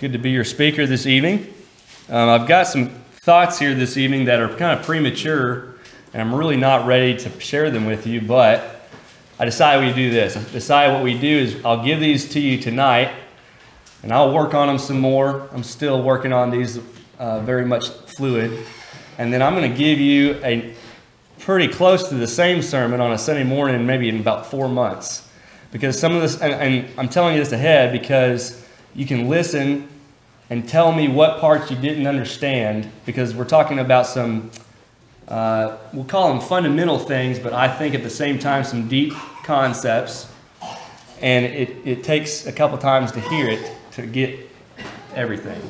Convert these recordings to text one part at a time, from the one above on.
Good to be your speaker this evening. Um, I've got some thoughts here this evening that are kind of premature, and I'm really not ready to share them with you, but I decide we do this. I decided what we do is I'll give these to you tonight, and I'll work on them some more. I'm still working on these, uh, very much fluid. And then I'm going to give you a pretty close to the same sermon on a Sunday morning, maybe in about four months. Because some of this, and, and I'm telling you this ahead because you can listen and tell me what parts you didn't understand because we're talking about some, uh, we'll call them fundamental things, but I think at the same time some deep concepts. And it, it takes a couple times to hear it to get everything.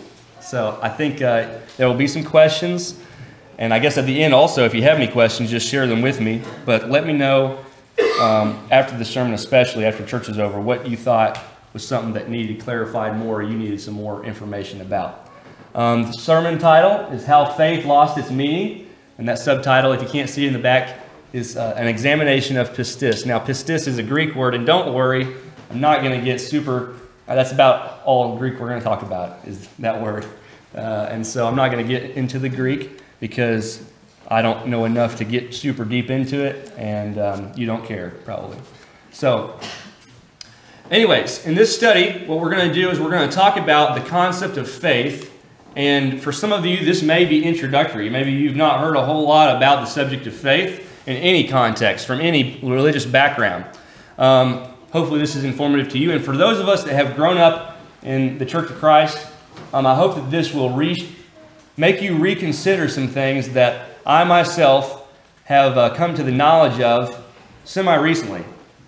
So I think uh, there will be some questions. And I guess at the end also, if you have any questions, just share them with me. But let me know um, after the sermon, especially after church is over, what you thought was something that needed clarified more or you needed some more information about. Um, the sermon title is How Faith Lost Its Meaning. And that subtitle, if you can't see it in the back, is uh, an examination of pistis. Now, pistis is a Greek word, and don't worry, I'm not going to get super, uh, that's about all Greek we're going to talk about, is that word. Uh, and so I'm not going to get into the Greek because I don't know enough to get super deep into it, and um, you don't care, probably. So, anyways, in this study, what we're going to do is we're going to talk about the concept of faith. And for some of you, this may be introductory. Maybe you've not heard a whole lot about the subject of faith in any context, from any religious background. Um, hopefully, this is informative to you. And for those of us that have grown up in the Church of Christ, um, I hope that this will reach, make you reconsider some things that I myself have uh, come to the knowledge of semi recently.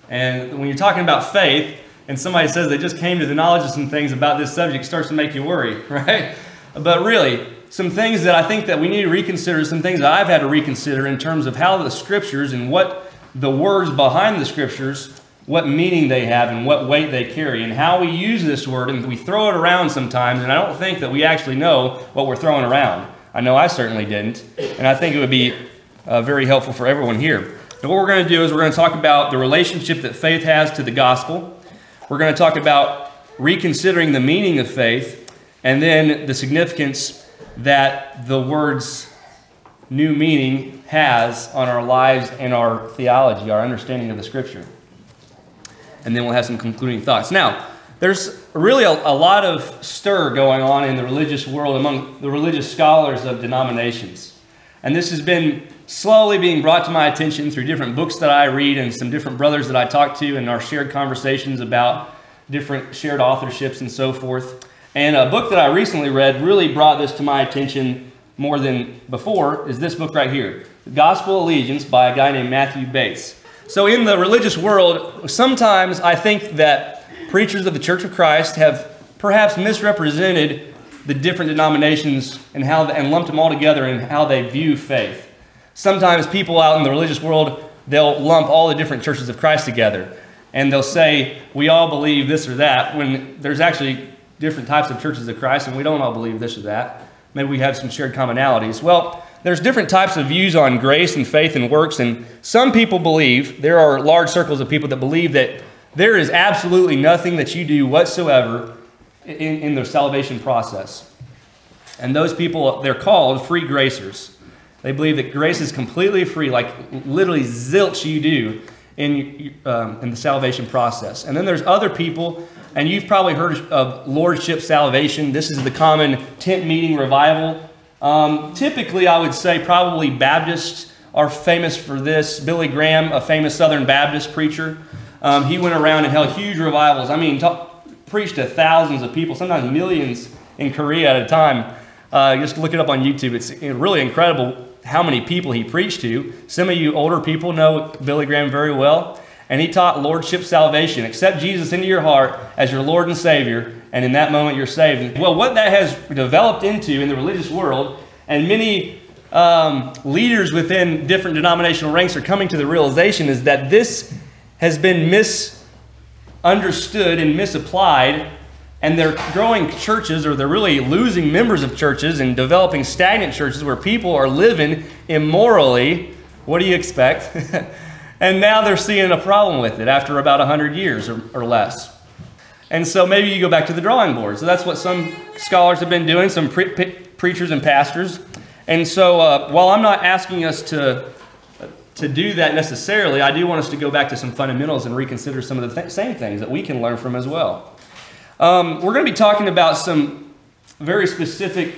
And when you're talking about faith, and somebody says they just came to the knowledge of some things about this subject, starts to make you worry, right? But really, some things that I think that we need to reconsider, some things that I've had to reconsider in terms of how the scriptures and what the words behind the scriptures, what meaning they have and what weight they carry, and how we use this word. And we throw it around sometimes, and I don't think that we actually know what we're throwing around. I know I certainly didn't, and I think it would be uh, very helpful for everyone here. What we're going to do is we're going to talk about the relationship that faith has to the gospel. We're going to talk about reconsidering the meaning of faith and then the significance that the word's new meaning has on our lives and our theology, our understanding of the scripture. And then we'll have some concluding thoughts. Now, there's really a, a, lot of stir going on in the religious world among the religious scholars of denominations. And this has been slowly being brought to my attention through different books that I read and some different brothers that I talk to and our shared conversations about different shared authorships and so forth. And a book that I recently read really brought this to my attention more than before is this book right here, The Gospel Allegiance by a guy named Matthew Bates. So in the religious world, sometimes I think that preachers of the Church of Christ have perhaps misrepresented the different denominations and how and lumped them all together in how they view faith. Sometimes people out in the religious world they'll lump all the different churches of Christ together and they'll say we all believe this or that when there's actually different types of churches of Christ, and we don't all believe this or that. Maybe we have some shared commonalities. Well, there's different types of views on grace and faith and works, and some people believe, there are large circles of people that believe that there is absolutely nothing that you do whatsoever in, in the salvation process. And those people, they're called free gracers. They believe that grace is completely free, like literally zilch you do in, um, in the salvation process. And then there's other people and you've probably heard of Lordship Salvation. This is the common tent meeting revival. Um, typically, I would say probably Baptists are famous for this. Billy Graham, a famous Southern Baptist preacher, um, he went around and held huge revivals. I mean, talk, preached to thousands of people, sometimes millions in Korea at a time. Uh, just look it up on YouTube. It's really incredible how many people he preached to. Some of you older people know Billy Graham very well and he taught lordship salvation. Accept Jesus into your heart as your Lord and Savior, and in that moment you're saved. Well, what that has developed into in the religious world, and many um, leaders within different denominational ranks are coming to the realization, is that this has been misunderstood and misapplied. And they're growing churches, or they're really losing members of churches and developing stagnant churches where people are living immorally. What do you expect? And now they're seeing a problem with it after about 100 years or, or less. And so maybe you go back to the drawing board. So that's what some scholars have been doing, some pre- preachers and pastors. And so uh, while I'm not asking us to, to do that necessarily, I do want us to go back to some fundamentals and reconsider some of the th- same things that we can learn from as well. Um, we're going to be talking about some very specific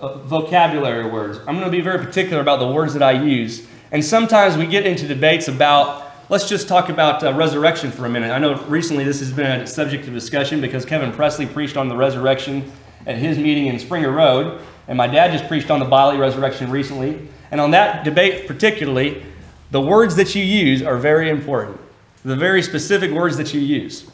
uh, vocabulary words. I'm going to be very particular about the words that I use. And sometimes we get into debates about Let's just talk about uh, resurrection for a minute. I know recently this has been a subject of discussion because Kevin Presley preached on the resurrection at his meeting in Springer Road, and my dad just preached on the bodily resurrection recently. And on that debate, particularly, the words that you use are very important. The very specific words that you use.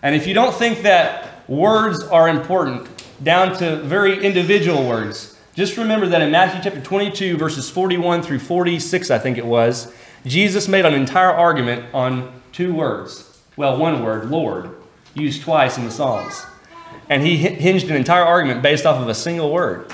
And if you don't think that words are important, down to very individual words, just remember that in Matthew chapter 22, verses 41 through 46, I think it was, Jesus made an entire argument on two words. Well, one word, Lord, used twice in the Psalms. And he hinged an entire argument based off of a single word.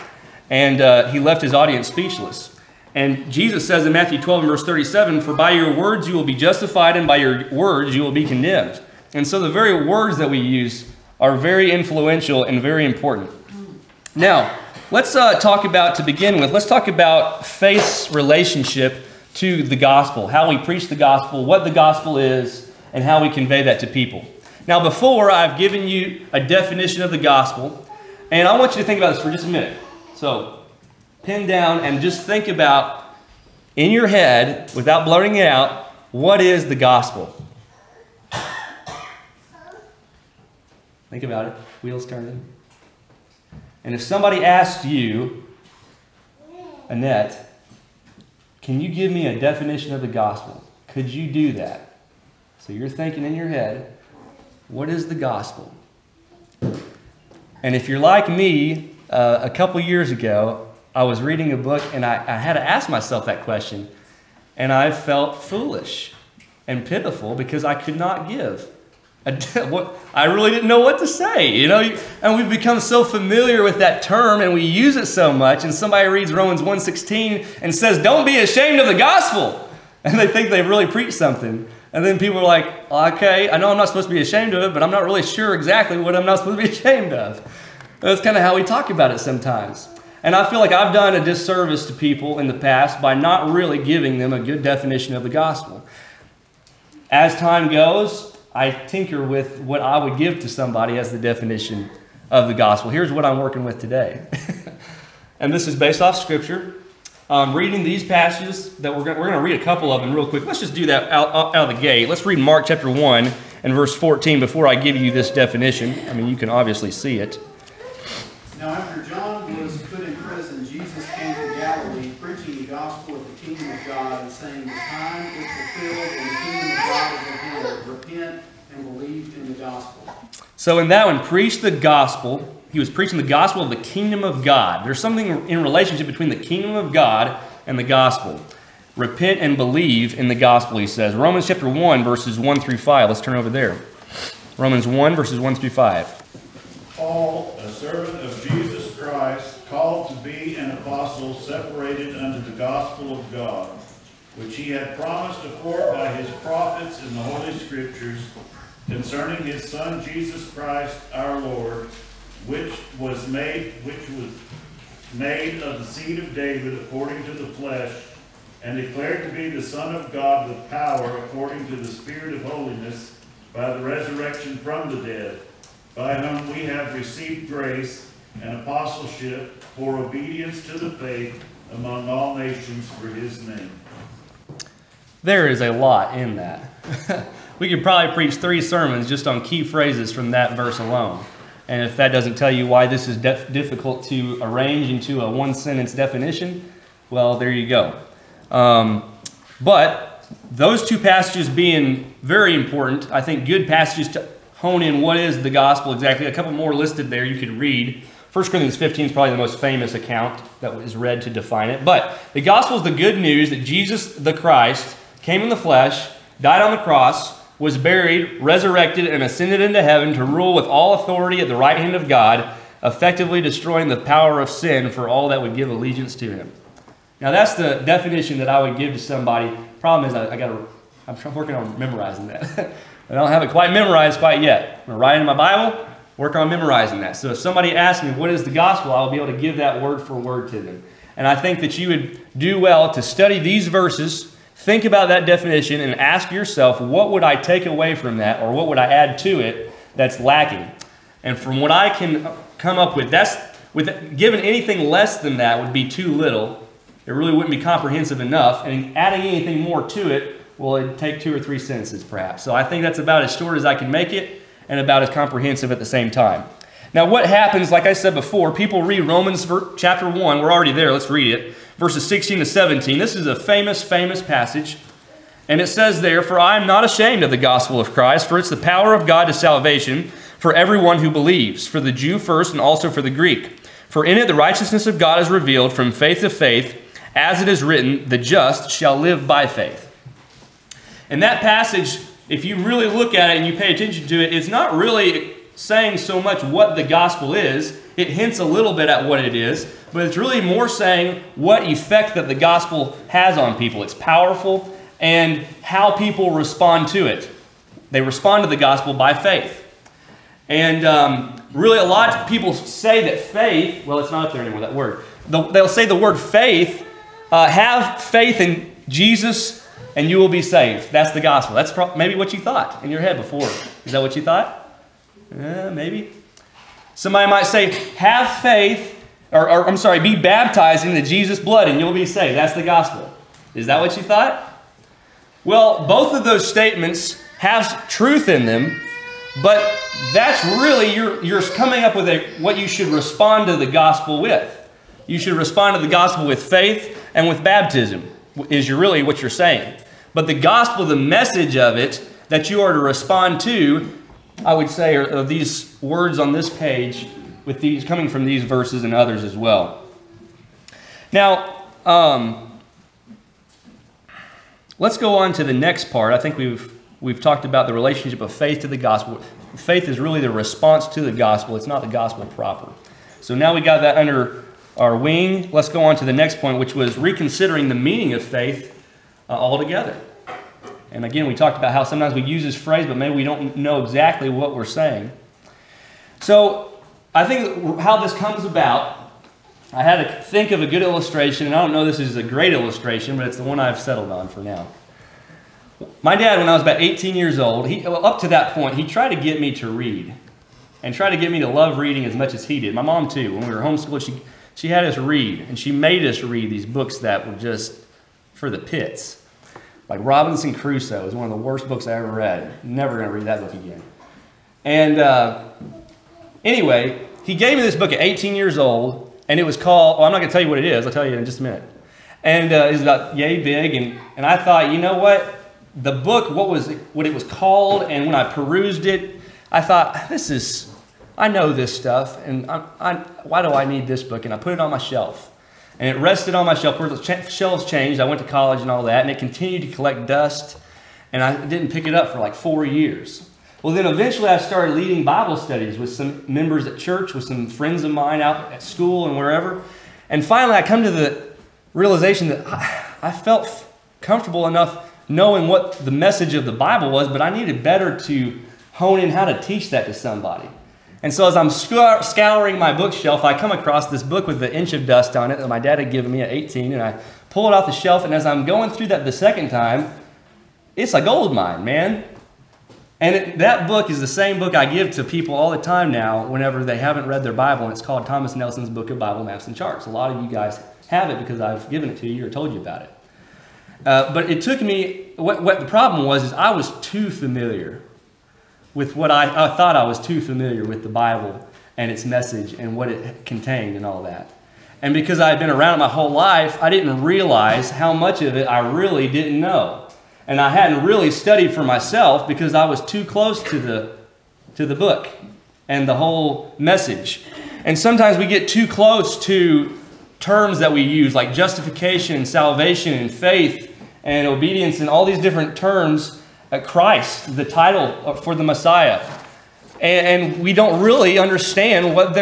And uh, he left his audience speechless. And Jesus says in Matthew 12 and verse 37 For by your words you will be justified, and by your words you will be condemned. And so the very words that we use are very influential and very important. Now, let's uh, talk about, to begin with, let's talk about faith's relationship to the gospel, how we preach the gospel, what the gospel is, and how we convey that to people. Now, before I've given you a definition of the gospel, and I want you to think about this for just a minute. So, pin down and just think about in your head, without blurting it out, what is the gospel? Think about it. Wheels turning. And if somebody asked you, Annette, can you give me a definition of the gospel? Could you do that? So you're thinking in your head, what is the gospel? And if you're like me, uh, a couple years ago, I was reading a book and I, I had to ask myself that question. And I felt foolish and pitiful because I could not give. I really didn't know what to say, you know. And we've become so familiar with that term, and we use it so much. And somebody reads Romans 1:16 and says, "Don't be ashamed of the gospel," and they think they've really preached something. And then people are like, "Okay, I know I'm not supposed to be ashamed of it, but I'm not really sure exactly what I'm not supposed to be ashamed of." That's kind of how we talk about it sometimes. And I feel like I've done a disservice to people in the past by not really giving them a good definition of the gospel. As time goes, I tinker with what I would give to somebody as the definition of the gospel. Here's what I'm working with today. and this is based off scripture. Um, reading these passages that we're going we're to read a couple of them real quick. Let's just do that out, out of the gate. Let's read Mark chapter 1 and verse 14 before I give you this definition. I mean, you can obviously see it. Now, after John was put in prison, Jesus came to Galilee, preaching the gospel of the kingdom of God and saying, The time is fulfilled and the kingdom of God is at hand. Repent and believe in the gospel. So, in that one, preach the gospel. He was preaching the gospel of the kingdom of God. There's something in relationship between the kingdom of God and the gospel. Repent and believe in the gospel, he says. Romans chapter 1, verses 1 through 5. Let's turn over there. Romans 1, verses 1 through 5. Paul, a servant of Jesus Christ, called to be an apostle, separated unto the gospel of God, which he had promised afore by his prophets in the Holy Scriptures, concerning his Son Jesus Christ our Lord, which was made, which was made of the seed of David according to the flesh, and declared to be the Son of God with power according to the Spirit of holiness, by the resurrection from the dead by whom we have received grace and apostleship for obedience to the faith among all nations for his name. There is a lot in that. we could probably preach three sermons just on key phrases from that verse alone. And if that doesn't tell you why this is difficult to arrange into a one sentence definition, well, there you go. Um, but those two passages being very important, I think good passages to hone in what is the gospel exactly. A couple more listed there you could read. 1 Corinthians 15 is probably the most famous account that is read to define it. But the gospel is the good news that Jesus the Christ came in the flesh, died on the cross, was buried, resurrected, and ascended into heaven to rule with all authority at the right hand of God, effectively destroying the power of sin for all that would give allegiance to him. Now that's the definition that I would give to somebody. Problem is I, I got to I'm working on memorizing that. I don't have it quite memorized quite yet. I'm going to write it in my Bible, work on memorizing that. So if somebody asks me, what is the gospel, I'll be able to give that word for word to them. And I think that you would do well to study these verses, think about that definition, and ask yourself, what would I take away from that, or what would I add to it that's lacking? And from what I can come up with, that's with given anything less than that would be too little. It really wouldn't be comprehensive enough. And adding anything more to it, well, it'd take two or three sentences perhaps. So I think that's about as short as I can make it and about as comprehensive at the same time. Now, what happens, like I said before, people read Romans chapter 1. We're already there. Let's read it. Verses 16 to 17. This is a famous, famous passage. And it says there, For I am not ashamed of the gospel of Christ, for it's the power of God to salvation for everyone who believes, for the Jew first and also for the Greek. For in it the righteousness of God is revealed from faith to faith, as it is written, the just shall live by faith. And that passage, if you really look at it and you pay attention to it, it's not really saying so much what the gospel is. It hints a little bit at what it is, but it's really more saying what effect that the gospel has on people. It's powerful and how people respond to it. They respond to the gospel by faith. And um, really, a lot of people say that faith, well, it's not up there anymore, that word. They'll say the word faith, uh, have faith in Jesus and you will be saved. That's the gospel. That's pro- maybe what you thought in your head before. Is that what you thought? Maybe. Somebody might say, have faith, or, or, I'm sorry, be baptized in the Jesus blood and you'll be saved. That's the gospel. Is that what you thought? Well, both of those statements have truth in them, but that's really, you're, you're coming up with a, what you should respond to the gospel with. You should respond to the gospel with faith and with baptism, is you really what you're saying. But the gospel, the message of it that you are to respond to, I would say, are, are these words on this page, with these coming from these verses and others as well. Now, um, let's go on to the next part. I think we've we've talked about the relationship of faith to the gospel. Faith is really the response to the gospel. It's not the gospel proper. So now we got that under our wing. Let's go on to the next point, which was reconsidering the meaning of faith uh, altogether. And again, we talked about how sometimes we use this phrase, but maybe we don't know exactly what we're saying. So I think how this comes about, I had to think of a good illustration, and I don't know this is a great illustration, but it's the one I've settled on for now. My dad, when I was about 18 years old, he, well, up to that point, he tried to get me to read and try to get me to love reading as much as he did. My mom, too. When we were homeschooled, she, she had us read, and she made us read these books that were just for the pits. Like Robinson Crusoe is one of the worst books I ever read. Never going to read that book again. And uh, anyway, he gave me this book at 18 years old, and it was called, well, I'm not going to tell you what it is. I'll tell you in just a minute. And uh, it's about yay big, and, and I thought, you know what? The book, what was it, what it was called, and when I perused it, I thought, this is, I know this stuff, and I, I, why do I need this book? And I put it on my shelf. And it rested on my shelf. The shelves changed, I went to college and all that, and it continued to collect dust. And I didn't pick it up for like four years. Well, then eventually I started leading Bible studies with some members at church, with some friends of mine out at school and wherever. And finally, I come to the realization that I, I felt comfortable enough knowing what the message of the Bible was, but I needed better to hone in how to teach that to somebody. And so as I'm scouring my bookshelf, I come across this book with the inch of dust on it that my dad had given me at 18, and I pull it off the shelf, and as I'm going through that the second time, it's a gold mine, man. And it, that book is the same book I give to people all the time now whenever they haven't read their Bible, and it's called Thomas Nelson's Book of Bible Maps and Charts. A lot of you guys have it because I've given it to you or told you about it. Uh, but it took me, what, what the problem was is I was too familiar with what I, I thought I was too familiar with the Bible and its message and what it contained and all that. And because I had been around it my whole life, I didn't realize how much of it I really didn't know. And I hadn't really studied for myself because I was too close to the, to the book and the whole message. And sometimes we get too close to terms that we use like justification and salvation and faith and obedience and all these different terms Christ, the title for the Messiah. And, we don't really understand what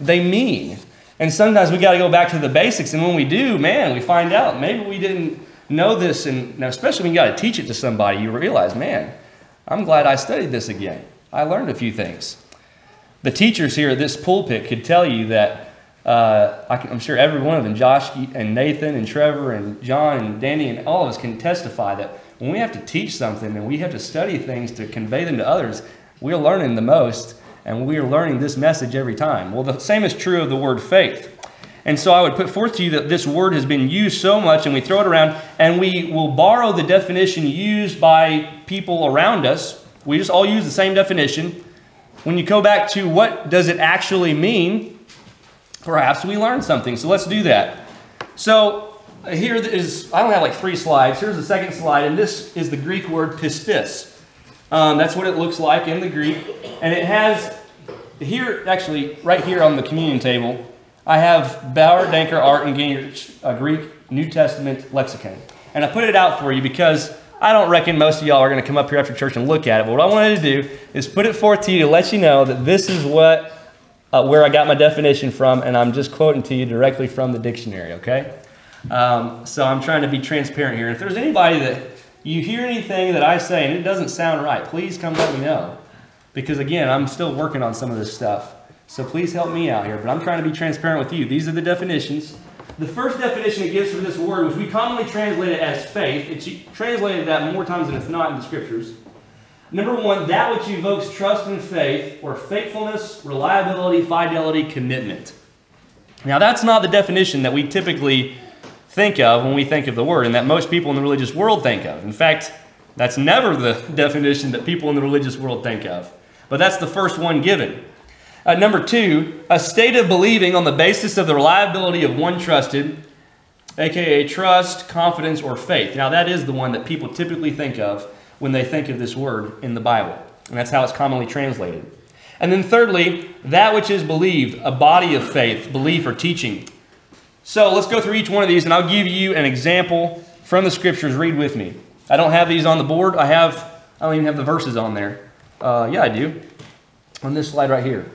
they mean. And sometimes we got to go back to the basics. And when we do, man, we find out maybe we didn't know this. And especially when you got to teach it to somebody, you realize, man, I'm glad I studied this again. I learned a few things. The teachers here at this pulpit could tell you that uh, I am sure every one of them, Josh and Nathan and Trevor and John and Danny and all of us can testify that when we have to teach something and we have to study things to convey them to others, we're learning the most and we are learning this message every time. Well, the same is true of the word faith. And so I would put forth to you that this word has been used so much and we throw it around and we will borrow the definition used by people around us. We just all use the same definition. When you go back to what does it actually mean, perhaps we learn something. So let's do that. So here is, I only have like three slides. Here's the second slide, and this is the Greek word pistis. Um, that's what it looks like in the Greek. And it has, here, actually, right here on the communion table, I have Bauer, Danker, Arndt, and Gingrich, a Greek New Testament lexicon. And I put it out for you because I don't reckon most of y'all are going to come up here after church and look at it. But what I wanted to do is put it forth to you to let you know that this is what uh, where I got my definition from, and I'm just quoting to you directly from the dictionary, okay? Um, so I'm trying to be transparent here. If there's anybody that you hear anything that I say and it doesn't sound right, please come let me know. Because again, I'm still working on some of this stuff. So please help me out here. But I'm trying to be transparent with you. These are the definitions. The first definition it gives for this word, which we commonly translate it as faith, it's translated that more times than it's not in the scriptures. Number one, that which evokes trust and faith, or faithfulness, reliability, fidelity, commitment. Now, that's not the definition that we typically think of when we think of the word, and that most people in the religious world think of. In fact, that's never the definition that people in the religious world think of. But that's the first one given. Uh, number two, a state of believing on the basis of the reliability of one trusted, aka trust, confidence, or faith. Now, that is the one that people typically think of when they think of this word in the Bible. And that's how it's commonly translated. And then, thirdly, that which is believed, a body of faith, belief, or teaching. So let's go through each one of these, and I'll give you an example from the scriptures. Read with me. I don't have these on the board. I have, I don't even have the verses on there. Uh, yeah, I do. On this slide right here.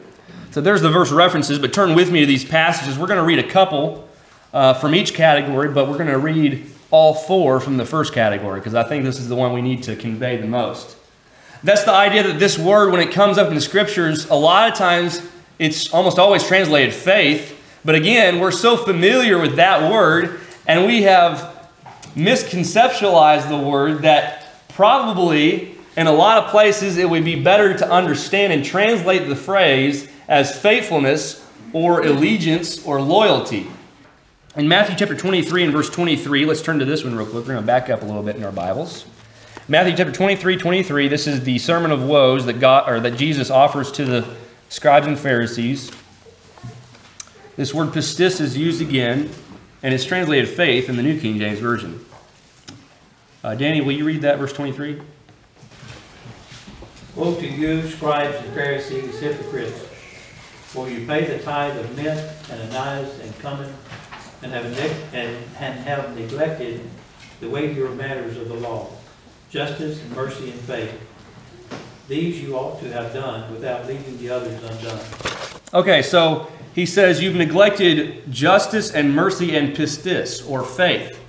So there's the verse references, but turn with me to these passages. We're going to read a couple uh, from each category, but we're going to read all four from the first category because I think this is the one we need to convey the most. That's the idea that this word, when it comes up in the scriptures, a lot of times it's almost always translated faith. But again, we're so familiar with that word and we have misconceptualized the word that probably in a lot of places it would be better to understand and translate the phrase as faithfulness or allegiance or loyalty. In Matthew chapter 23 and verse 23, let's turn to this one real quick. We're going to back up a little bit in our Bibles. Matthew chapter 23, 23, this is the sermon of woes that God or that Jesus offers to the scribes and Pharisees. This word pistis is used again, and it's translated faith in the New King James Version. Uh, Danny, will you read that verse 23? Woe to you, scribes and Pharisees, hypocrites! For you pay the tithe of mint and anise and cumin and have, and, and have neglected the weightier matters of the law, justice and mercy and faith. These you ought to have done without leaving the others undone. Okay, so he says you've neglected justice and mercy and pistis, or faith.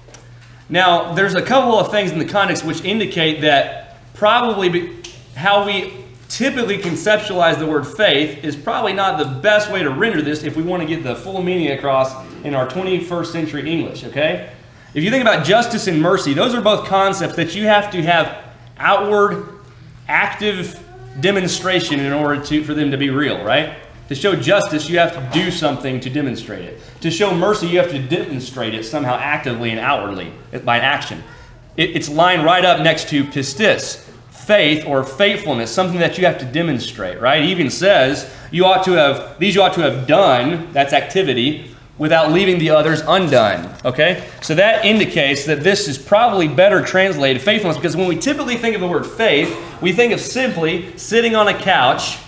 Now, there's a couple of things in the context which indicate that probably how we typically conceptualize the word faith is probably not the best way to render this if we want to get the full meaning across in our 21st century English, okay? If you think about justice and mercy, those are both concepts that you have to have outward, active demonstration in order to, for them to be real, right? To show justice, you have to do something to demonstrate it. To show mercy, you have to demonstrate it somehow actively and outwardly by an action. It, it's lined right up next to pistis, faith or faithfulness, something that you have to demonstrate, right? He even says you ought to have, these you ought to have done, that's activity, without leaving the others undone. Okay? So that indicates that this is probably better translated faithfulness because when we typically think of the word faith, we think of simply sitting on a couch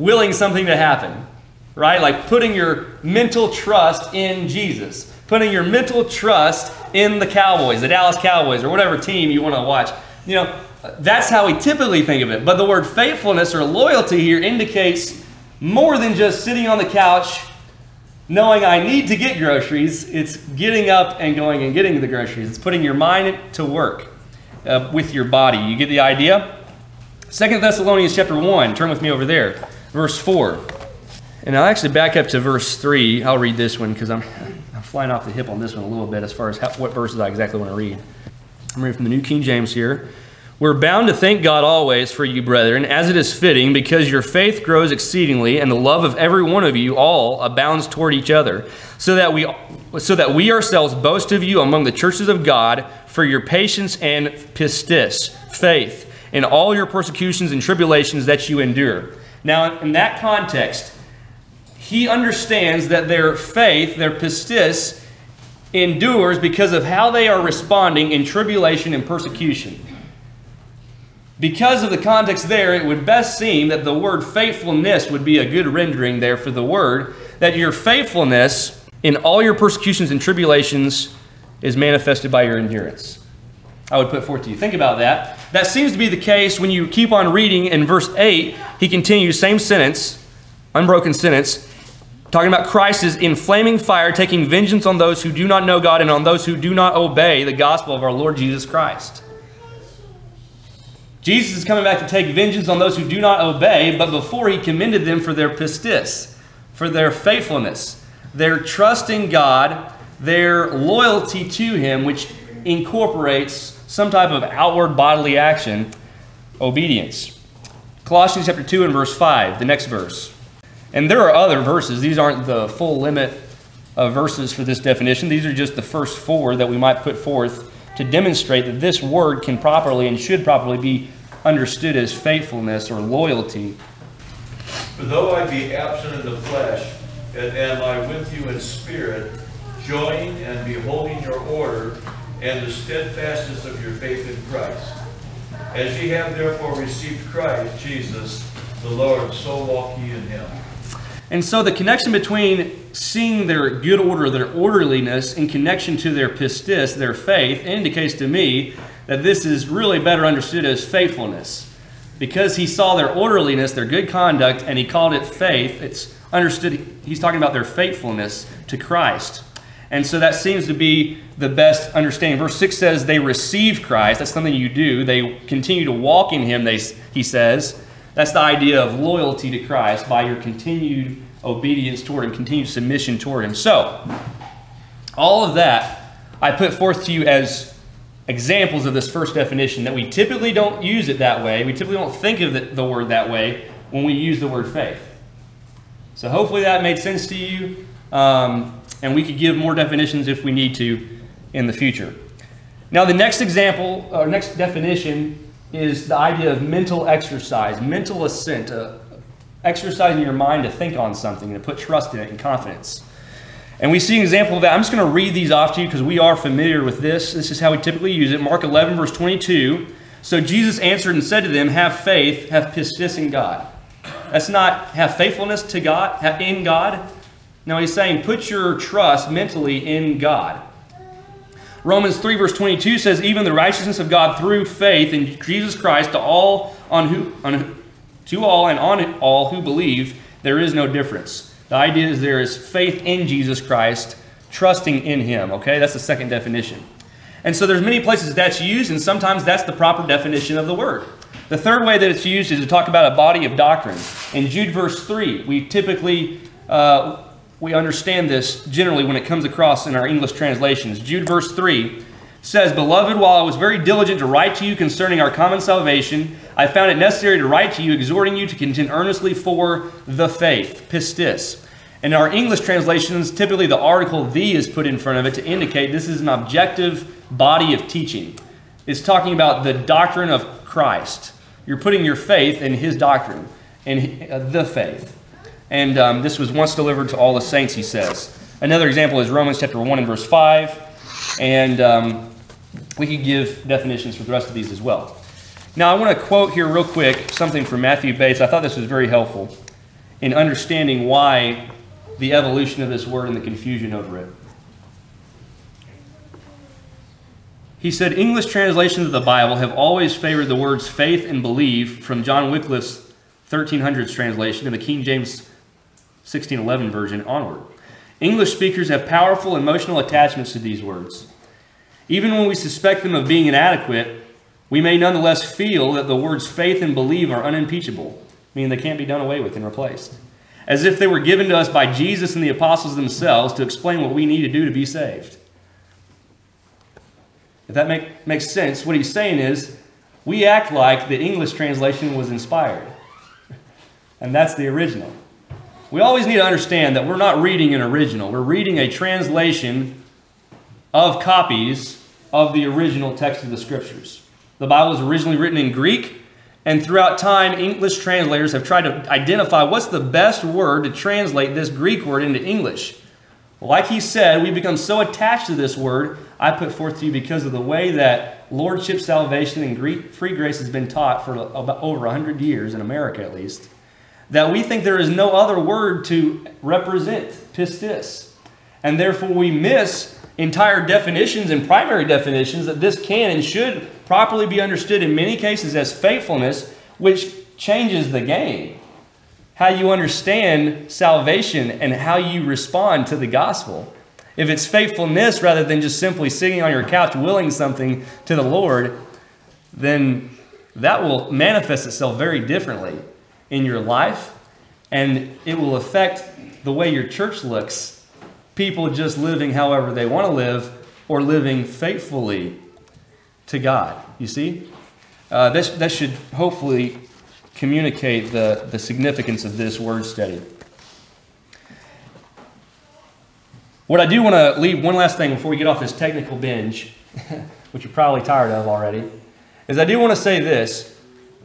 willing something to happen. Right? Like putting your mental trust in Jesus. Putting your mental trust in the Cowboys, the Dallas Cowboys, or whatever team you want to watch. You know, that's how we typically think of it. But the word faithfulness or loyalty here indicates more than just sitting on the couch knowing I need to get groceries. It's getting up and going and getting the groceries. It's putting your mind to work uh, with your body. You get the idea? Second Thessalonians chapter 1, turn with me over there, verse 4. And I'll actually back up to verse 3. I'll read this one because I'm, I'm flying off the hip on this one a little bit as far as how, what verses I exactly want to read. I'm reading from the New King James here. We're bound to thank God always for you, brethren, as it is fitting, because your faith grows exceedingly, and the love of every one of you all abounds toward each other, so that we so that we ourselves boast of you among the churches of God for your patience and pistis, faith, in all your persecutions and tribulations that you endure. Now, in that context, he understands that their faith, their pistis, endures because of how they are responding in tribulation and persecution. Because of the context there, it would best seem that the word faithfulness would be a good rendering there for the word, that your faithfulness in all your persecutions and tribulations is manifested by your endurance. I would put forth to you. Think about that. That seems to be the case when you keep on reading in verse 8. He continues, same sentence, unbroken sentence, talking about Christ is in flaming fire, taking vengeance on those who do not know God and on those who do not obey the gospel of our Lord Jesus Christ. Jesus is coming back to take vengeance on those who do not obey, but before he commended them for their pistis, for their faithfulness, their trust in God, their loyalty to him, which incorporates some type of outward bodily action, obedience. Colossians chapter 2 and verse 5, the next verse. And there are other verses. These aren't the full limit of verses for this definition. These are just the first four that we might put forth to demonstrate that this word can properly and should properly be understood as faithfulness or loyalty. For though I be absent in the flesh, and am I with you in spirit, joining and beholding your order and the steadfastness of your faith in Christ. As ye have therefore received Christ Jesus, the Lord, so walk ye in him. And so the connection between seeing their good order, their orderliness, in connection to their pistis, their faith, indicates to me that this is really better understood as faithfulness. Because he saw their orderliness, their good conduct, and he called it faith, it's understood he's talking about their faithfulness to Christ. And so that seems to be the best understanding. Verse 6 says they receive Christ. That's something you do. They continue to walk in him, they, he says. That's the idea of loyalty to Christ by your continued obedience toward Him, continued submission toward Him. So, all of that I put forth to you as examples of this first definition that we typically don't use it that way. We typically don't think of the, the word that way when we use the word faith. So, hopefully, that made sense to you. Um, and we could give more definitions if we need to in the future. Now, the next example, or next definition, is the idea of mental exercise, mental assent, uh, exercising your mind to think on something to put trust in it and confidence. And we see an example of that. I'm just going to read these off to you because we are familiar with this. This is how we typically use it. Mark 11, verse 22. So Jesus answered and said to them, Have faith, have pistis in God. That's not have faithfulness to God, in God. No, he's saying put your trust mentally in God. Romans 3 verse 22 says, even the righteousness of God through faith in Jesus Christ to all on who on, to all and on all who believe, there is no difference. The idea is there is faith in Jesus Christ, trusting in him. Okay, that's the second definition. And so there's many places that's used, and sometimes that's the proper definition of the word. The third way that it's used is to talk about a body of doctrine. In Jude verse 3, we typically uh, we understand this generally when it comes across in our English translations. Jude verse 3 says, Beloved, while I was very diligent to write to you concerning our common salvation, I found it necessary to write to you, exhorting you to contend earnestly for the faith, pistis. In our English translations, typically the article the is put in front of it to indicate this is an objective body of teaching. It's talking about the doctrine of Christ. You're putting your faith in his doctrine, in uh, the faith. And um, this was once delivered to all the saints, he says. Another example is Romans chapter 1 and verse 5. And um, we could give definitions for the rest of these as well. Now, I want to quote here, real quick, something from Matthew Bates. I thought this was very helpful in understanding why the evolution of this word and the confusion over it. He said English translations of the Bible have always favored the words faith and believe from John Wycliffe's 1300s translation and the King James 1611 version onward. English speakers have powerful emotional attachments to these words. Even when we suspect them of being inadequate, we may nonetheless feel that the words faith and believe are unimpeachable, meaning they can't be done away with and replaced, as if they were given to us by Jesus and the apostles themselves to explain what we need to do to be saved. If that make, makes sense, what he's saying is we act like the English translation was inspired, and that's the original. We always need to understand that we're not reading an original, we're reading a translation of copies of the original text of the scriptures. The Bible was originally written in Greek, and throughout time, English translators have tried to identify what's the best word to translate this Greek word into English. Like he said, we become so attached to this word, I put forth to you because of the way that lordship salvation and free grace has been taught for over 100 years, in America at least, that we think there is no other word to represent pistis. And therefore, we miss entire definitions and primary definitions that this can and should properly be understood in many cases as faithfulness, which changes the game. How you understand salvation and how you respond to the gospel. If it's faithfulness rather than just simply sitting on your couch willing something to the Lord, then that will manifest itself very differently in your life and it will affect the way your church looks people just living however they want to live or living faithfully to God. You see? Uh, this, that should hopefully communicate the, the significance of this word study. What I do want to leave one last thing before we get off this technical binge, which you're probably tired of already, is I do want to say this.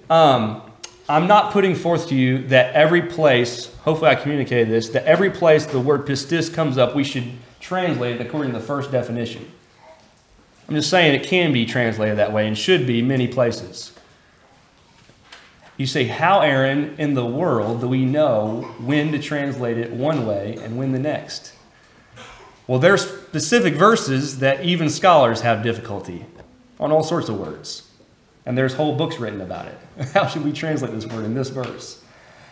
Um, I'm not putting forth to you that every place, hopefully I communicated this, that every place the word pistis comes up, we should translate it according to the first definition. I'm just saying it can be translated that way and should be many places. You say, How, Aaron, in the world do we know when to translate it one way and when the next? Well, there are specific verses that even scholars have difficulty on all sorts of words. And there's whole books written about it. How should we translate this word in this verse?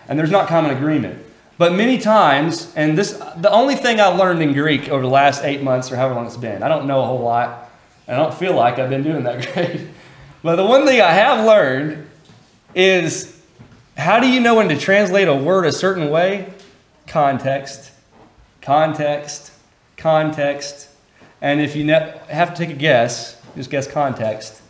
And there's not common agreement. But many times, and this the only thing I learned in Greek over the last eight months or however long it's been, I don't know a whole lot. I don't feel like I've been doing that great. But the one thing I have learned is how do you know when to translate a word a certain way? Context, context, context. And if you have to take a guess, just guess context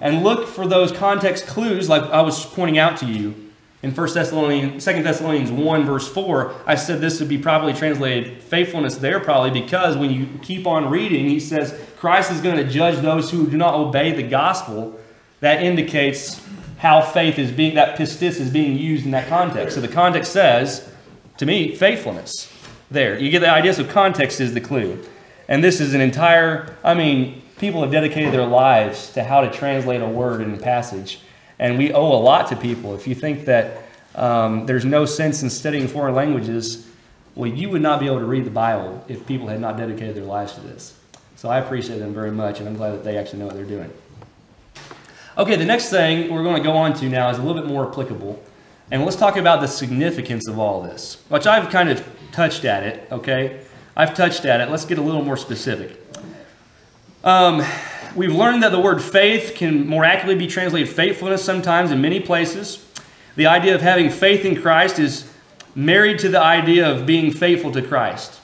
and look for those context clues like I was pointing out to you. In 1 Thessalonians, 2 Thessalonians 1, verse 4, I said this would be probably translated faithfulness there, probably because when you keep on reading, he says Christ is going to judge those who do not obey the gospel. That indicates how faith is being, that pistis is being used in that context. So the context says, to me, faithfulness. There. You get the idea. So context is the clue. And this is an entire, I mean, people have dedicated their lives to how to translate a word in a passage. And we owe a lot to people. If you think that um, there's no sense in studying foreign languages, well, you would not be able to read the Bible if people had not dedicated their lives to this. So I appreciate them very much, and I'm glad that they actually know what they're doing. Okay, the next thing we're going to go on to now is a little bit more applicable. And let's talk about the significance of all this, which I've kind of touched at it, okay? I've touched at it. Let's get a little more specific. Um, we've learned that the word faith can more accurately be translated faithfulness sometimes in many places. The idea of having faith in Christ is married to the idea of being faithful to Christ.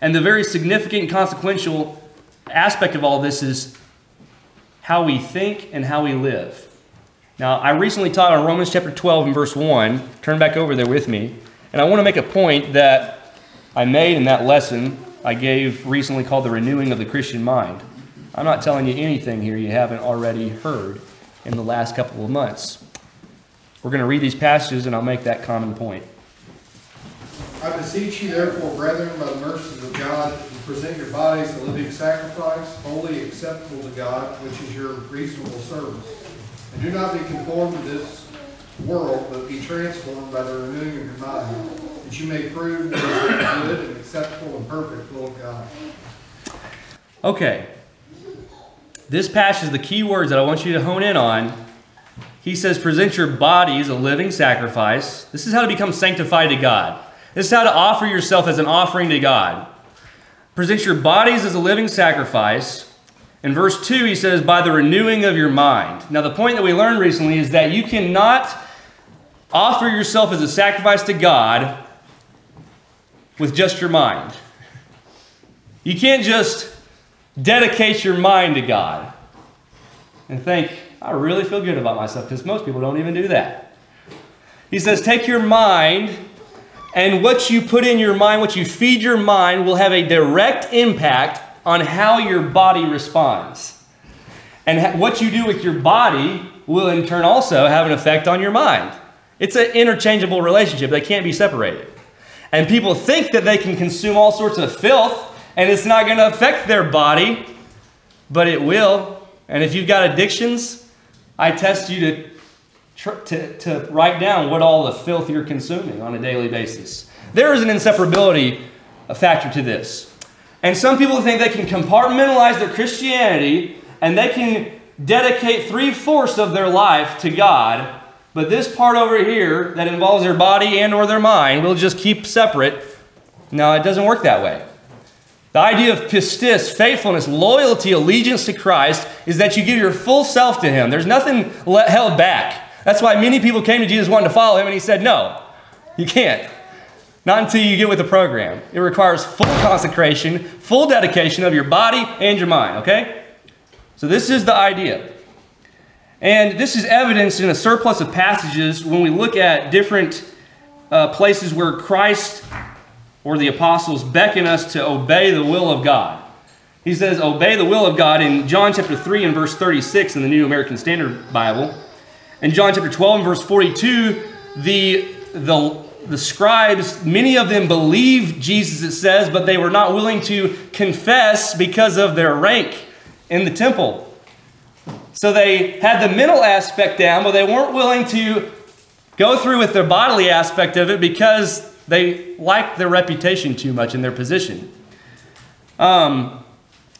And the very significant consequential aspect of all this is how we think and how we live. Now, I recently taught on Romans chapter 12 and verse 1. Turn back over there with me. And I want to make a point that I made in that lesson I gave recently called The Renewing of the Christian Mind. I'm not telling you anything here you haven't already heard in the last couple of months. We're going to read these passages and I'll make that common point. I beseech you, therefore, brethren, by the mercies of God, present your bodies a living sacrifice, holy acceptable to God, which is your reasonable service. And do not be conformed to this world, but be transformed by the renewing of your mind, that you may prove what is good and acceptable and perfect will of God. Okay. This passage, the key words that I want you to hone in on. He says, present your bodies a living sacrifice. This is how to become sanctified to God. This is how to offer yourself as an offering to God. Present your bodies as a living sacrifice. In verse 2, he says, by the renewing of your mind. Now, the point that we learned recently is that you cannot offer yourself as a sacrifice to God with just your mind. You can't just dedicate your mind to God and think, I really feel good about myself, because most people don't even do that. He says, take your mind, and what you put in your mind, what you feed your mind, will have a direct impact on how your body responds. And what you do with your body will in turn also have an effect on your mind. It's an interchangeable relationship, they can't be separated. And people think that they can consume all sorts of filth and it's not going to affect their body, but it will. And if you've got addictions, I test you to, to, to write down what all the filth you're consuming on a daily basis. There is an inseparability factor to this. And some people think they can compartmentalize their Christianity and they can dedicate three fourths of their life to God, but this part over here that involves their body and or their mind we'll just keep separate. No, it doesn't work that way. The idea of pistis, faithfulness, loyalty, allegiance to Christ, is that you give your full self to Him. There's nothing held back. That's why many people came to Jesus wanting to follow Him, and He said, No, you can't. Not until you get with the program. It requires full consecration, full dedication of your body and your mind, okay? So, this is the idea. And this is evidenced in a surplus of passages when we look at different uh, places where Christ or the apostles beckon us to obey the will of God. He says, Obey the will of God in John chapter 3 and verse 36 in the New American Standard Bible. In John chapter 12 and verse 42, the, the the scribes, many of them believed Jesus, it says, but they were not willing to confess because of their rank in the temple. So they had the mental aspect down, but they weren't willing to go through with the bodily aspect of it because they liked their reputation too much in their position. Um,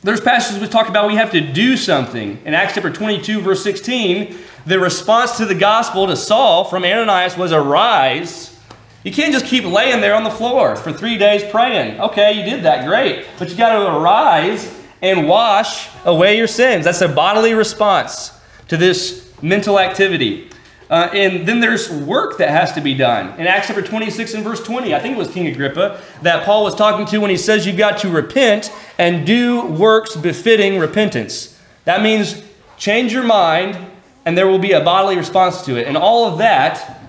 there's passages we talk about we have to do something. In Acts chapter 22, verse 16, the response to the gospel to Saul from Ananias was arise you can't just keep laying there on the floor for three days praying. Okay, you did that, great. But you got to arise and wash away your sins. That's a bodily response to this mental activity. Uh, and then there's work that has to be done. In Acts chapter 26 and verse 20, I think it was King Agrippa that Paul was talking to when he says you've got to repent and do works befitting repentance. That means change your mind and there will be a bodily response to it. And all of that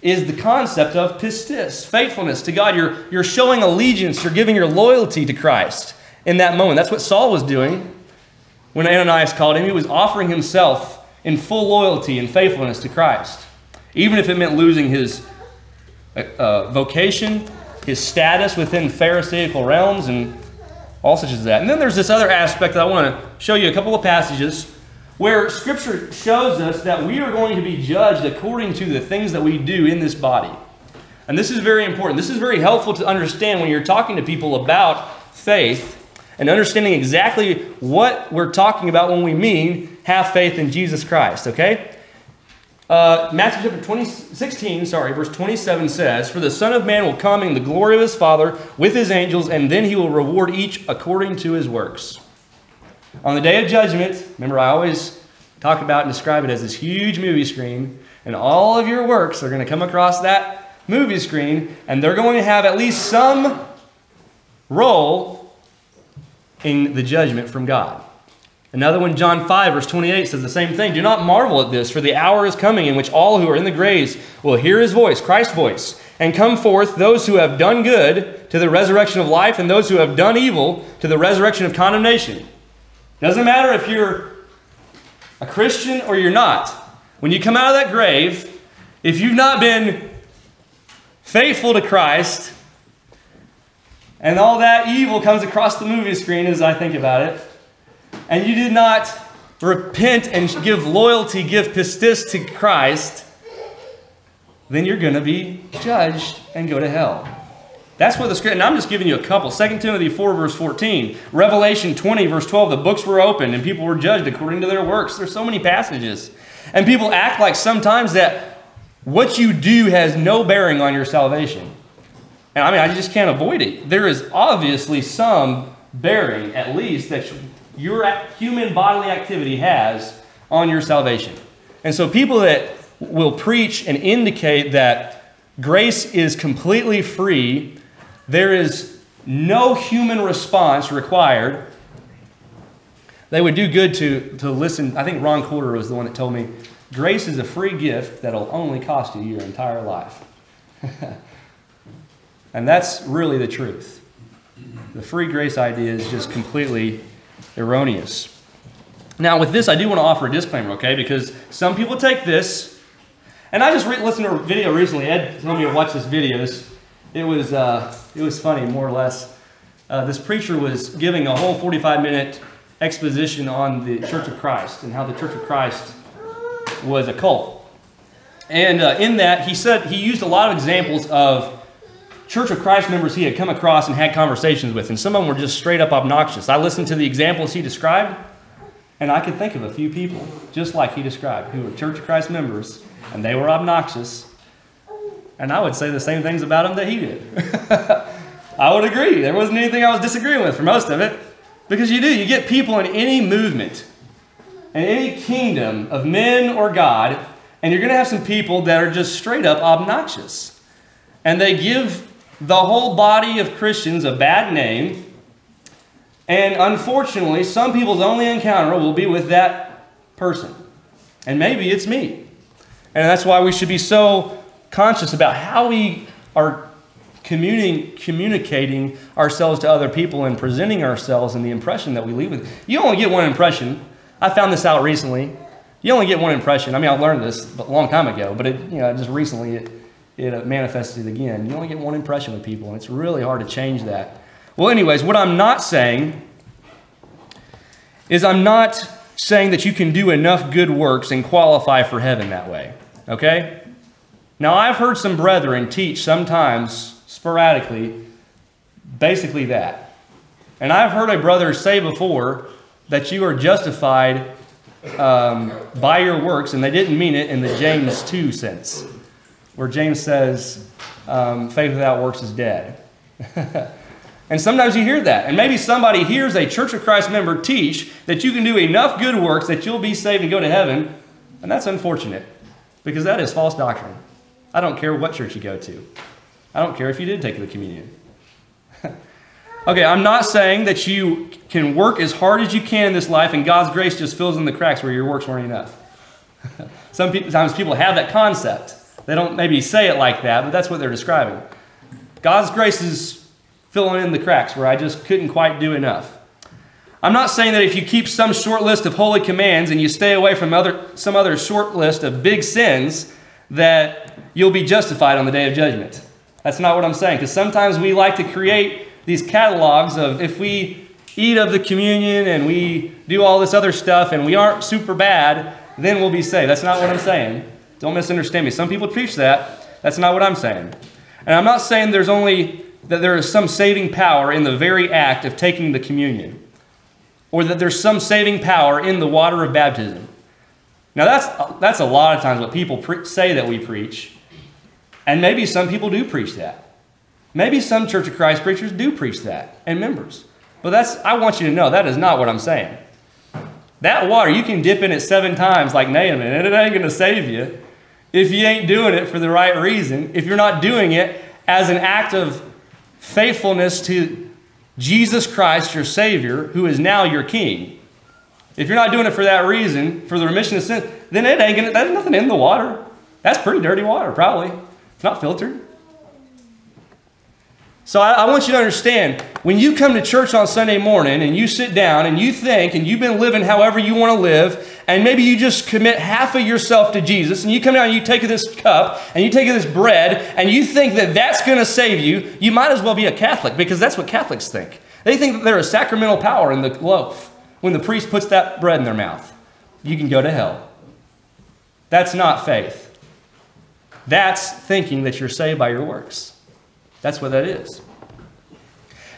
is the concept of pistis, faithfulness to God. You're, you're showing allegiance, you're giving your loyalty to Christ in that moment. That's what Saul was doing when Ananias called him. He was offering himself in full loyalty and faithfulness to Christ, even if it meant losing his uh, vocation, his status within Pharisaical realms, and all such as that. And then there's this other aspect that I want to show you a couple of passages where Scripture shows us that we are going to be judged according to the things that we do in this body. And this is very important. This is very helpful to understand when you're talking to people about faith and understanding exactly what we're talking about when we mean have faith in Jesus Christ, okay? Uh, Matthew chapter 20, 16, sorry, verse 27 says, For the Son of Man will come in the glory of his Father with his angels, and then he will reward each according to his works. On the day of judgment, remember, I always talk about and describe it as this huge movie screen, and all of your works are going to come across that movie screen, and they're going to have at least some role in the judgment from God. Another one, John 5, verse 28, says the same thing. Do not marvel at this, for the hour is coming in which all who are in the graves will hear his voice, Christ's voice, and come forth, those who have done good to the resurrection of life, and those who have done evil to the resurrection of condemnation. Doesn't matter if you're a Christian or you're not. When you come out of that grave, if you've not been faithful to Christ, and all that evil comes across the movie screen as I think about it, and you did not repent and give loyalty, give pistis to Christ, then you're going to be judged and go to hell. That's what the script, and I'm just giving you a couple. 2 Timothy 4, verse 14. Revelation 20, verse 12. The books were opened and people were judged according to their works. There's so many passages. And people act like sometimes that what you do has no bearing on your salvation. And I mean, I just can't avoid it. There is obviously some bearing, at least, that your human bodily activity has on your salvation. And so people that will preach and indicate that grace is completely free, there is no human response required, they would do good to, to listen. I think Ron Coulter was the one that told me grace is a free gift that'll only cost you your entire life. and that's really the truth. The free grace idea is just completely erroneous. Now, with this, I do want to offer a disclaimer, okay? Because some people take this, and I just listened to a video recently. Ed told me to watch this video. This, it was uh, it was funny, more or less. Uh, this preacher was giving a whole 45 minute exposition on the Church of Christ and how the Church of Christ was a cult. And uh, in that, he said he used a lot of examples of Church of Christ members he had come across and had conversations with, and some of them were just straight up obnoxious. I listened to the examples he described, and I could think of a few people, just like he described, who were Church of Christ members, and they were obnoxious. And I would say the same things about them that he did. I would agree. There wasn't anything I was disagreeing with for most of it. Because you do, you get people in any movement, in any kingdom of men or God, and you're going to have some people that are just straight up obnoxious. And they give the whole body of Christians a bad name. And unfortunately, some people's only encounter will be with that person. And maybe it's me. And that's why we should be so conscious about how we are communi- communicating ourselves to other people and presenting ourselves and the impression that we leave with. You only get one impression. I found this out recently. You only get one impression. I mean, I learned this a long time ago, but it, you know, just recently it, it manifested again. You only get one impression with people, and it's really hard to change that. Well, anyways, what I'm not saying is I'm not saying that you can do enough good works and qualify for heaven that way. Okay? Now, I've heard some brethren teach sometimes, sporadically, basically that. And I've heard a brother say before that you are justified um, by your works, and they didn't mean it in the James 2 sense, where James says, um, faith without works is dead. and sometimes you hear that. And maybe somebody hears a Church of Christ member teach that you can do enough good works that you'll be saved and go to heaven. And that's unfortunate because that is false doctrine. I don't care what church you go to, I don't care if you did take the communion. okay, I'm not saying that you can work as hard as you can in this life and God's grace just fills in the cracks where your works weren't enough. Sometimes people have that concept. They don't maybe say it like that, but that's what they're describing. God's grace is filling in the cracks where I just couldn't quite do enough. I'm not saying that if you keep some short list of holy commands and you stay away from other, some other short list of big sins, that you'll be justified on the day of judgment. That's not what I'm saying, because sometimes we like to create these catalogs of if we eat of the communion and we do all this other stuff and we aren't super bad, then we'll be saved. That's not what I'm saying. Don't misunderstand me. Some people preach that. That's not what I'm saying. And I'm not saying there's only that there is some saving power in the very act of taking the communion or that there's some saving power in the water of baptism. Now, that's, that's a lot of times what people pre- say that we preach. And maybe some people do preach that. Maybe some Church of Christ preachers do preach that and members. But that's, I want you to know that is not what I'm saying. That water, you can dip in it seven times like Naaman, and it ain't going to save you if you ain't doing it for the right reason, if you're not doing it as an act of faithfulness to Jesus Christ, your Savior, who is now your King. If you're not doing it for that reason, for the remission of sin, then it ain't gonna, there's nothing in the water. That's pretty dirty water, probably. It's not filtered. So I, I, want you to understand when you come to church on Sunday morning and you sit down and you think and you've been living however you want to live, and maybe you just commit half of yourself to Jesus, and you come down and you take this cup and you take this bread and you think that that's going to save you, you might as well be a Catholic because that's what Catholics think. They think that there is sacramental power in the loaf when the priest puts that bread in their mouth. You can go to hell. That's not faith. That's thinking that you're saved by your works. That's what that is.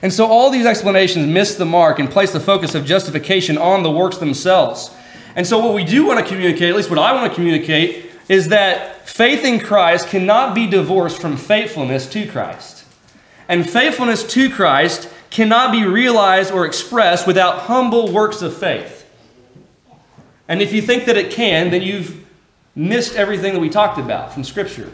And so all these explanations miss the mark and place the focus of justification on the works themselves. And so what we do want to communicate, at least what I want to communicate, is that faith in Christ cannot be divorced from faithfulness to Christ. And faithfulness to Christ cannot be realized or expressed without humble works of faith. And if you think that it can, then you've missed everything that we talked about from Scripture.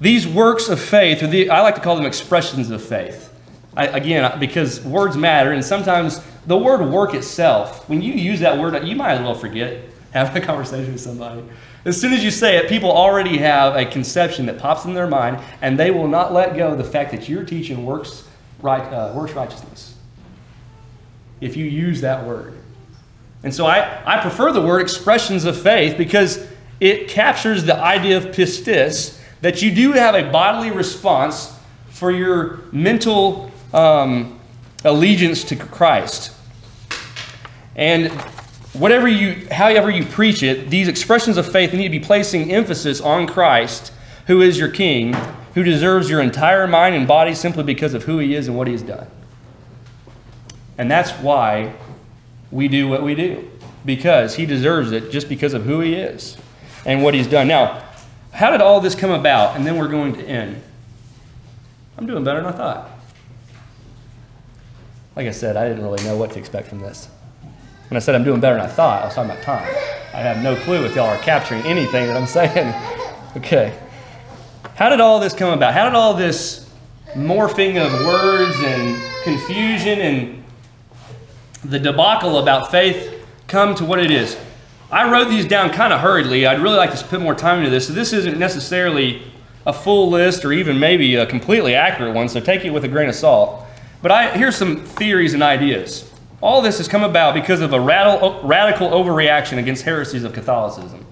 These works of faith, or the, I like to call them expressions of faith. I, again, because words matter, and sometimes the word work itself, when you use that word, you might as well forget having a conversation with somebody. As soon as you say it, people already have a conception that pops in their mind, and they will not let go of the fact that you're teaching works, right, uh, works righteousness. If you use that word. And so I, I prefer the word expressions of faith because it captures the idea of pistis, that you do have a bodily response for your mental um, allegiance to Christ. And whatever you, however you preach it, these expressions of faith need to be placing emphasis on Christ, who is your King, who deserves your entire mind and body simply because of who he is and what he has done. And that's why we do what we do, because he deserves it just because of who he is and what he's done. Now, how did all this come about? And then we're going to end. I'm doing better than I thought. Like I said, I didn't really know what to expect from this. When I said I'm doing better than I thought, I was talking about time. I have no clue if y'all are capturing anything that I'm saying. okay. How did all this come about? How did all this morphing of words and confusion and the debacle about faith come to what it is? I wrote these down kind of hurriedly. I'd really like to put more time into this. So this isn't necessarily a full list or even maybe a completely accurate one, so take it with a grain of salt. But I, here's some theories and ideas. All this has come about because of a radical, radical overreaction against heresies of Catholicism.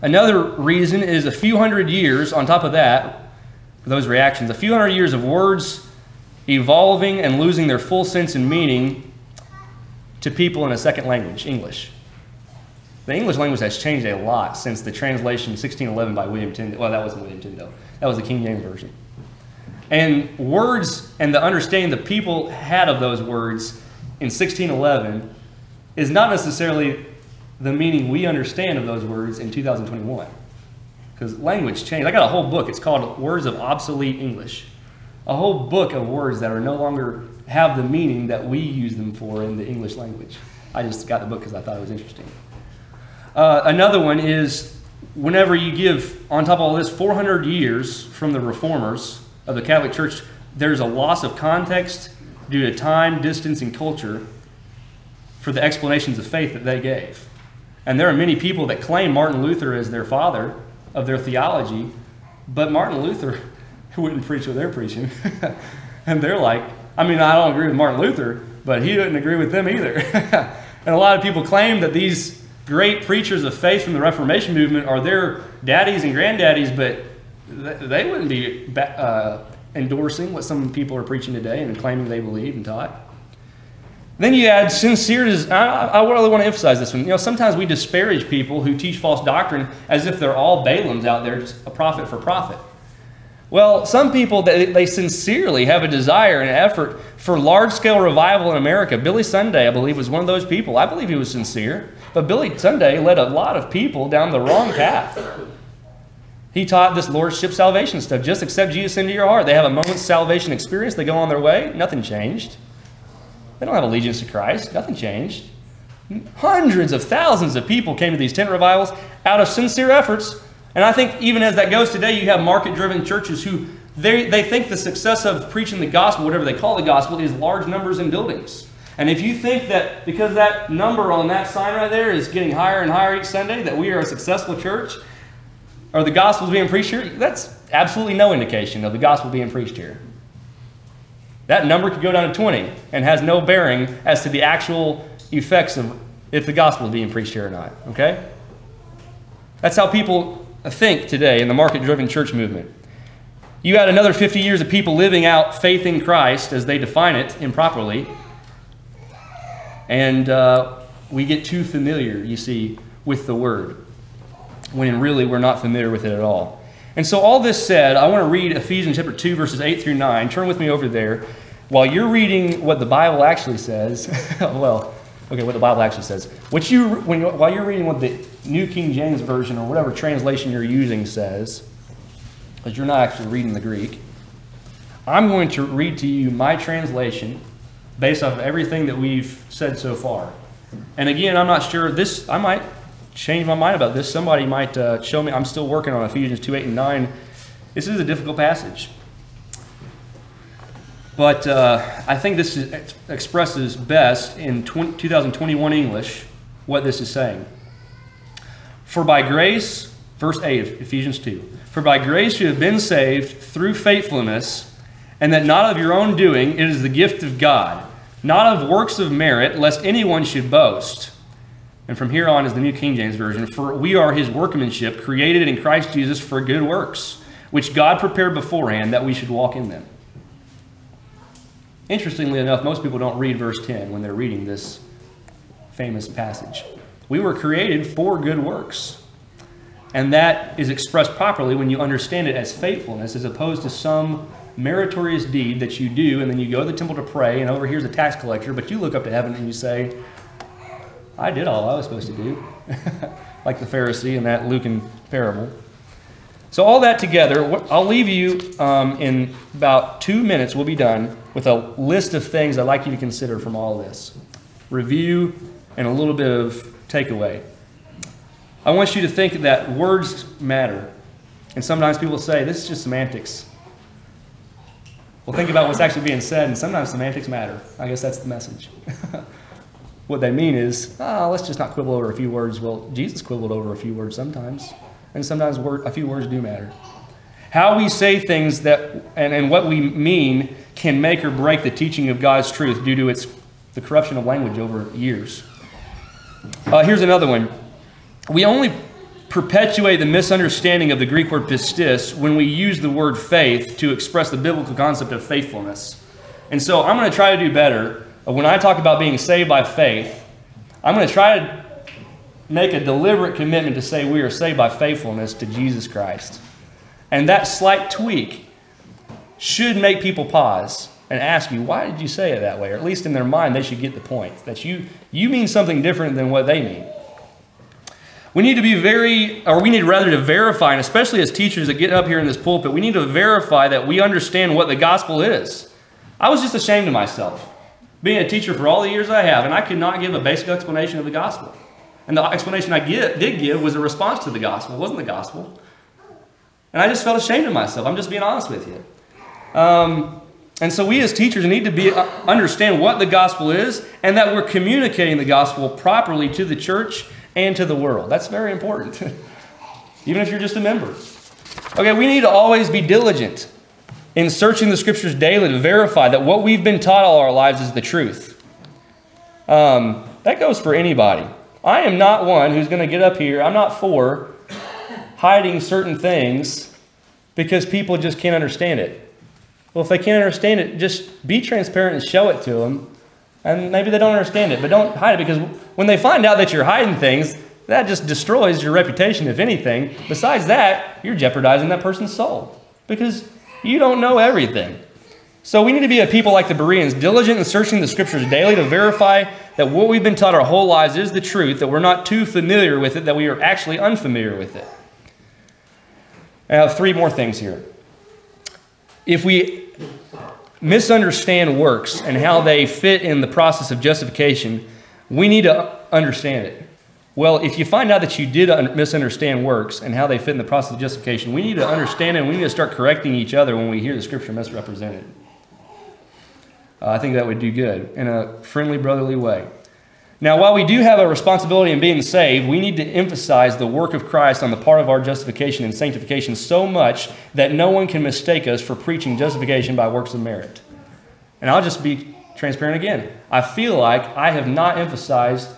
Another reason is a few hundred years on top of that, those reactions, a few hundred years of words evolving and losing their full sense and meaning to people in a second language, English. The English language has changed a lot since the translation 1611 by William Tyndale. Well, that wasn't William Tyndale. That was the King James Version. And words and the understanding the people had of those words in 1611 is not necessarily the meaning we understand of those words in 2021. Because language changed. I got a whole book. It's called Words of Obsolete English. A whole book of words that are no longer have the meaning that we use them for in the English language. I just got the book because I thought it was interesting. Uh, another one is whenever you give, on top of all this, 400 years from the reformers of the Catholic Church, there's a loss of context due to time, distance, and culture for the explanations of faith that they gave. And there are many people that claim Martin Luther as their father of their theology, but Martin Luther wouldn't preach what they're preaching. and they're like, I mean, I don't agree with Martin Luther, but he didn't agree with them either. and a lot of people claim that these great preachers of faith from the Reformation movement are their daddies and granddaddies, but they wouldn't be uh, endorsing what some people are preaching today and claiming they believe and taught. Then you add sincere. I, I really want to emphasize this one. You know, sometimes we disparage people who teach false doctrine as if they're all Balaams out there, just a prophet for profit. Well, some people, they, they sincerely have a desire and effort for large scale revival in America. Billy Sunday, I believe, was one of those people. I believe he was sincere. But Billy Sunday led a lot of people down the wrong path. He taught this lordship salvation stuff. Just accept Jesus into your heart. They have a moment's salvation experience. They go on their way. Nothing changed. They don't have allegiance to Christ. Nothing changed. Hundreds of thousands of people came to these tent revivals out of sincere efforts. And I think even as that goes today, you have market driven churches who they, they think the success of preaching the gospel, whatever they call the gospel, is large numbers in buildings. And if you think that because that number on that sign right there is getting higher and higher each Sunday, that we are a successful church, or the gospel is being preached here, that's absolutely no indication of the gospel being preached here. That number could go down to 20 and has no bearing as to the actual effects of if the gospel is being preached here or not. Okay? That's how people think today in the market driven church movement. You add another 50 years of people living out faith in Christ as they define it improperly, and uh, we get too familiar, you see, with the word, when really we're not familiar with it at all. And so, all this said, I want to read Ephesians chapter 2, verses 8 through 9. Turn with me over there. While you're reading what the Bible actually says, well, okay, what the Bible actually says. What you, when, while you're reading what the New King James Version or whatever translation you're using says, because you're not actually reading the Greek, I'm going to read to you my translation based off of everything that we've said so far. And again, I'm not sure this, I might change my mind about this. Somebody might uh, show me, I'm still working on Ephesians 2 8 and 9. This is a difficult passage. But uh, I think this is, expresses best in 20, 2021 English what this is saying. For by grace, verse 8 of Ephesians 2, for by grace you have been saved through faithfulness, and that not of your own doing, it is the gift of God, not of works of merit, lest anyone should boast. And from here on is the New King James Version. For we are his workmanship, created in Christ Jesus for good works, which God prepared beforehand that we should walk in them. Interestingly enough, most people don't read verse 10 when they're reading this famous passage. We were created for good works. And that is expressed properly when you understand it as faithfulness as opposed to some meritorious deed that you do and then you go to the temple to pray and over here's a tax collector, but you look up to heaven and you say, I did all I was supposed to do. like the Pharisee in that Lucan parable. So, all that together, I'll leave you um, in about two minutes, we'll be done, with a list of things I'd like you to consider from all this review and a little bit of takeaway. I want you to think that words matter. And sometimes people say, this is just semantics. Well, think about what's actually being said, and sometimes semantics matter. I guess that's the message. what they mean is, oh, let's just not quibble over a few words. Well, Jesus quibbled over a few words sometimes and sometimes word, a few words do matter. How we say things that and, and what we mean can make or break the teaching of God's truth due to its the corruption of language over years. Uh, here's another one. We only perpetuate the misunderstanding of the Greek word pistis when we use the word faith to express the biblical concept of faithfulness. And so I'm going to try to do better. When I talk about being saved by faith, I'm going to try to make a deliberate commitment to say we are saved by faithfulness to Jesus Christ. And that slight tweak should make people pause and ask you, why did you say it that way? Or at least in their mind, they should get the point that you, you mean something different than what they mean. We need to be very, or we need rather to verify, and especially as teachers that get up here in this pulpit, we need to verify that we understand what the gospel is. I was just ashamed of myself being a teacher for all the years I have, and I could not give a basic explanation of the gospel. And the explanation I get, did give was a response to the gospel. It wasn't the gospel. And I just felt ashamed of myself. I'm just being honest with you. Um, and so we as teachers need to be uh, understand what the gospel is and that we're communicating the gospel properly to the church and to the world. That's very important. Even if you're just a member. Okay, we need to always be diligent in searching the scriptures daily to verify that what we've been taught all our lives is the truth. Um, that goes for anybody. I am not one who's going to get up here. I'm not for hiding certain things because people just can't understand it. Well, if they can't understand it, just be transparent and show it to them. And maybe they don't understand it, but don't hide it because when they find out that you're hiding things, that just destroys your reputation, if anything. Besides that, you're jeopardizing that person's soul because you don't know everything. So we need to be a people like the Bereans, diligent in searching the scriptures daily to verify that what we've been taught our whole lives is the truth, that we're not too familiar with it, that we are actually unfamiliar with it. I have three more things here. If we misunderstand works and how they fit in the process of justification, we need to understand it. Well, if you find out that you did misunderstand works and how they fit in the process of justification, we need to understand it and we need to start correcting each other when we hear the scripture misrepresented. Uh, I think that would do good in a friendly, brotherly way. Now, while we do have a responsibility in being saved, we need to emphasize the work of Christ on the part of our justification and sanctification so much that no one can mistake us for preaching justification by works of merit. And I'll just be transparent again. I feel like I have not emphasized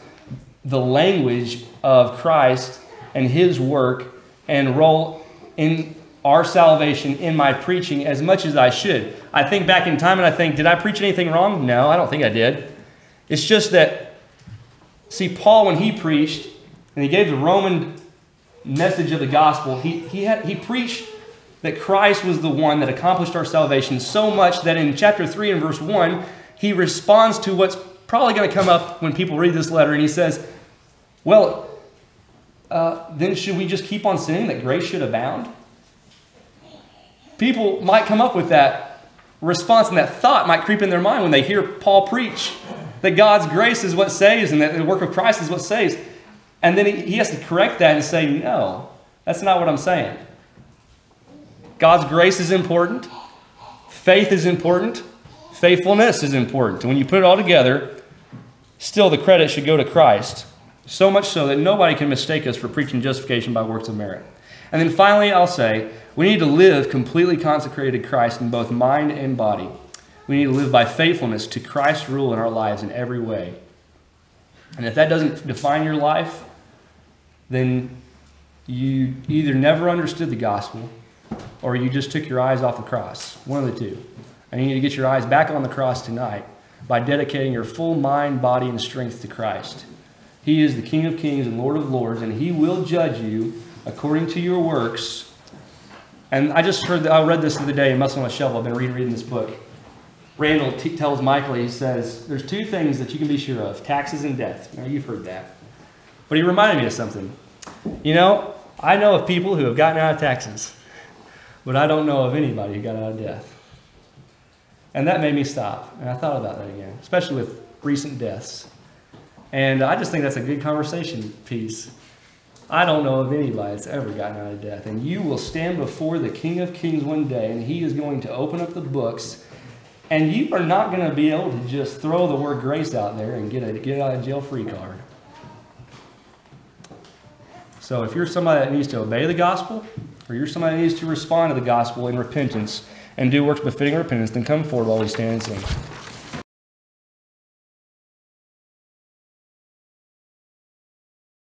the language of Christ and his work and role in our salvation in my preaching as much as I should. I think back in time and I think, did I preach anything wrong? No, I don't think I did. It's just that, see, Paul, when he preached and he gave the Roman message of the gospel, he, he, had, he preached that Christ was the one that accomplished our salvation so much that in chapter 3 and verse 1, he responds to what's probably going to come up when people read this letter, and he says, Well, uh, then should we just keep on sinning that grace should abound? people might come up with that response and that thought might creep in their mind when they hear Paul preach that God's grace is what saves and that the work of Christ is what saves. And then he, he has to correct that and say, no, that's not what I'm saying. God's grace is important, faith is important, faithfulness is important. When you put it all together, still the credit should go to Christ. So much so that nobody can mistake us for preaching justification by works of merit. And then finally, I'll say, we need to live completely consecrated to Christ in both mind and body. We need to live by faithfulness to Christ's rule in our lives in every way. And if that doesn't define your life, then you either never understood the gospel or you just took your eyes off the cross. One of the two. And you need to get your eyes back on the cross tonight by dedicating your full mind, body, and strength to Christ. He is the King of kings and Lord of lords, and He will judge you according to your works. And I just heard, that, I read this the other day in Muscle and a Shovel. I've been reading, reading this book. Randall t- tells Michael, he says, there's two things that you can be sure of taxes and death. Now, you've heard that. But he reminded me of something. You know, I know of people who have gotten out of taxes, but I don't know of anybody who got out of death. And that made me stop. And I thought about that again, especially with recent deaths. And I just think that's a good conversation piece. I don't know of anybody that's ever gotten out of death. And you will stand before the King of Kings one day, and he is going to open up the books. And you are not going to be able to just throw the word grace out there and get a get out of jail free card. So if you're somebody that needs to obey the gospel, or you're somebody that needs to respond to the gospel in repentance and do works befitting repentance, then come forward while we stand and sing.